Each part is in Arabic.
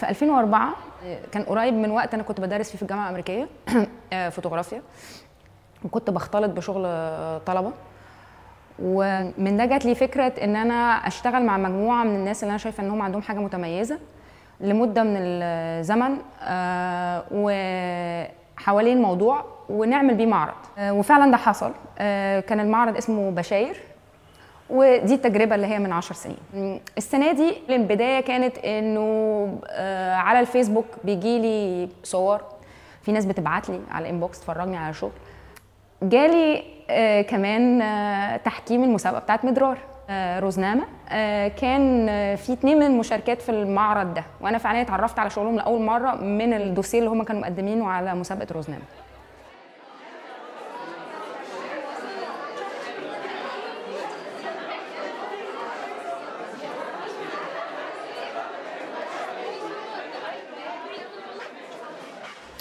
في 2004 كان قريب من وقت أنا كنت بدرس فيه في الجامعة الأمريكية فوتوغرافيا. وكنت بختلط بشغل طلبة. ومن ده جات لي فكرة إن أنا أشتغل مع مجموعة من الناس اللي أنا شايفة ان هم عندهم حاجة متميزة لمدة من الزمن آه، وحوالين موضوع ونعمل بيه معرض. آه، وفعلا ده حصل. آه، كان المعرض اسمه بشاير. ودي التجربة اللي هي من عشر سنين. السنة دي البدايه كانت إنه على الفيسبوك بيجي لي صور. في ناس بتبعت لي على الإنبوكس تفرجني على شغل. جالي آه كمان آه تحكيم المسابقة بتاعت مدرار آه روزنامة. آه كان آه في اتنين من المشاركات في المعرض ده. وأنا فعلا اتعرفت على شغلهم لأول مرة من الدوسيه اللي هم كانوا مقدمينه على مسابقة روزنامة.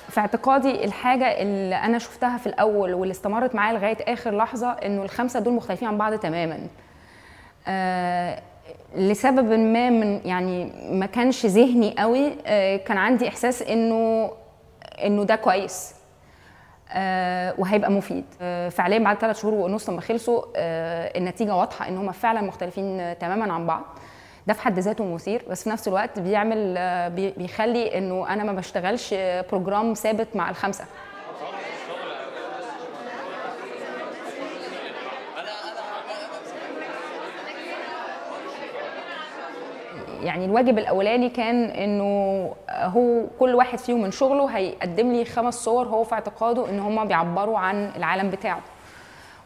في اعتقادي الحاجة اللي أنا شفتها في الأول واللي استمرت معايا لغاية آخر لحظة إنه الخمسة دول مختلفين عن بعض تماما. آه لسبب ما من يعني ما كانش ذهني قوي آه كان عندي إحساس إنه إنه ده كويس آه وهيبقى مفيد. آه فعليا بعد ثلاث شهور ونص لما خلصوا آه النتيجة واضحة إن هم فعلا مختلفين تماما عن بعض. ده في حد ذاته مثير بس في نفس الوقت بيعمل بيخلي إنه أنا ما بشتغلش بروجرام ثابت مع الخمسة. يعني الواجب الأولاني كان إنه هو كل واحد فيهم من شغله هيقدم لي خمس صور هو في اعتقاده إن هم بيعبروا عن العالم بتاعه.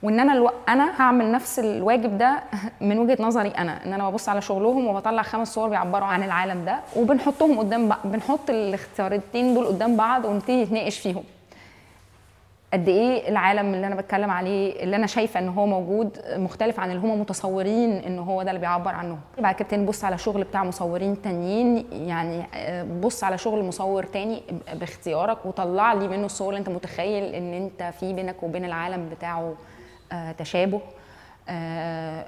وإن أنا ألو... أنا هعمل نفس الواجب ده من وجهة نظري أنا إن أنا ببص على شغلهم وبطلع خمس صور بيعبروا عن العالم ده وبنحطهم قدام بعض بنحط الاختياراتين دول قدام بعض ونبتدي نتناقش فيهم. قد إيه العالم اللي أنا بتكلم عليه اللي أنا شايفة إن هو موجود مختلف عن اللي هم متصورين إن هو ده اللي بيعبر عنهم بعد كده نبص على شغل بتاع مصورين تانيين يعني بص على شغل مصور تاني باختيارك وطلع لي منه الصور اللي أنت متخيل إن أنت في بينك وبين العالم بتاعه. آه تشابه آه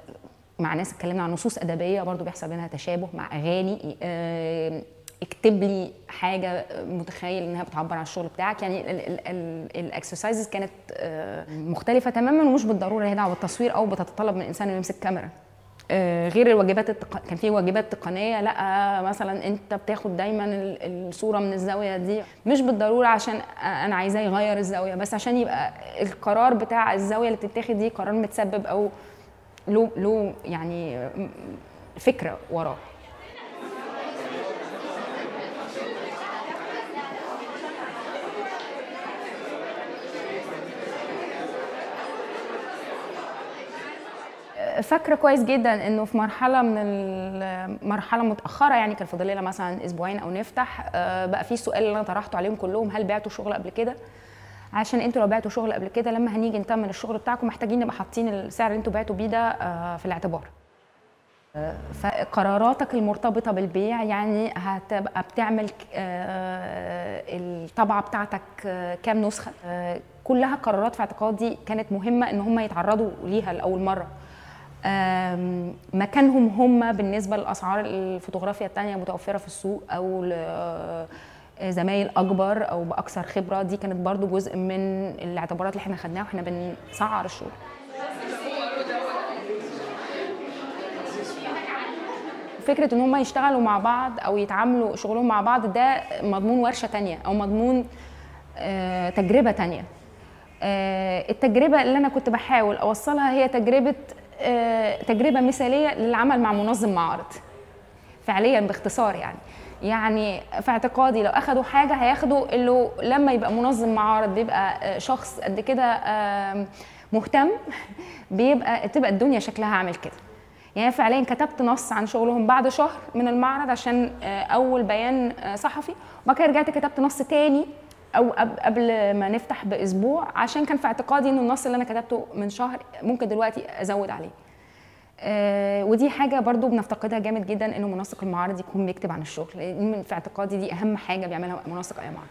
مع ناس اتكلمنا عن نصوص أدبية برضو بيحصل بينها تشابه مع أغاني. آه اكتب لي حاجة متخيل إنها بتعبر عن الشغل بتاعك. يعني الاكسرسايزز كانت مختلفة تماما ومش بالضرورة هي دعوه بالتصوير أو بتتطلب من الانسان يمسك كاميرا. غير الواجبات التق... كان في واجبات تقنية لا مثلا أنت بتاخد دايما الصورة من الزاوية دي. مش بالضرورة عشان أنا عايزاه يغير الزاوية بس عشان يبقى القرار بتاع الزاوية اللي بتتاخد دي قرار متسبب أو له له يعني فكرة وراه. فاكرة كويس جدا إنه في مرحلة من المرحله متأخرة يعني كان فاضل لنا مثلا أسبوعين أو نفتح بقى في سؤال اللي أنا طرحته عليهم كلهم هل بعتوا شغل قبل كده؟ عشان أنتوا لو بعتوا شغل قبل كده لما هنيجي نتمن الشغل بتاعكم محتاجين نبقى حاطين السعر اللي أنتوا بعتوا بيه ده في الاعتبار. فقراراتك المرتبطة بالبيع يعني هتبقى بتعمل الطبعة بتاعتك كام نسخة؟ كلها قرارات في اعتقادي كانت مهمة إن هم يتعرضوا ليها لأول مرة. مكانهم هم بالنسبة لأسعار الفوتوغرافيا الثانية متوفرة في السوق أو زمايل أكبر أو بأكثر خبرة. دي كانت برضو جزء من الاعتبارات اللي إحنا خدناها وإحنا بنسعر الشغل. فكرة إن هم يشتغلوا مع بعض أو يتعاملوا شغلهم مع بعض ده مضمون ورشة تانية أو مضمون آه تجربة تانية. آه التجربة اللي أنا كنت بحاول أوصلها هي تجربة آه تجربة مثالية للعمل مع منظم معارض. فعليا باختصار يعني. يعني في اعتقادي لو أخدوا حاجة هياخدوا اللي لما يبقى منظم معارض بيبقى شخص قد كده مهتم بيبقى تبقى الدنيا شكلها عامل كده. يعني فعليا كتبت نص عن شغلهم بعد شهر من المعرض عشان أول بيان صحفي. وبعد كده رجعت كتبت نص تاني أو قبل ما نفتح بأسبوع عشان كان في اعتقادي إنه النص اللي أنا كتبته من شهر ممكن دلوقتي أزود عليه. آه ودي حاجة برضو بنفتقدها جامد جدا إنه منسق المعارض يكون بيكتب عن الشغل في اعتقادي دي أهم حاجة بيعملها منسق أي معرض